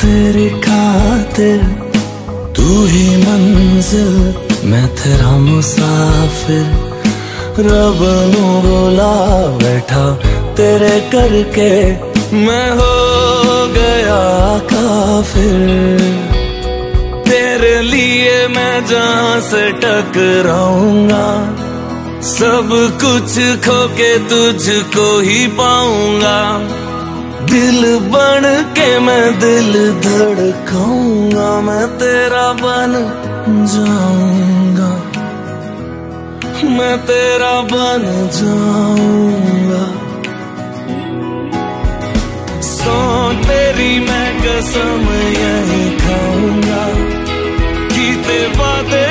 तेरी खातिर, तू ही मंजिल, मैं तेरा मुसाफिर। रब नु बोला, बैठा तेरे करके, मैं हो गया काफिर। तेरे लिए मैं जहाँ से टकराऊँगा, सब कुछ खो के तुझको ही पाऊँगा। दिल बन के मैं दिल धड़काऊँगा, मैं तेरा बन जाऊँगा। मैं तेरा बन जाऊँगा। सो तेरी मैं कसम, यही खाऊँगा। कि ते वादे